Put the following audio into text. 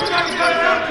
Vai, vai, vai, vai.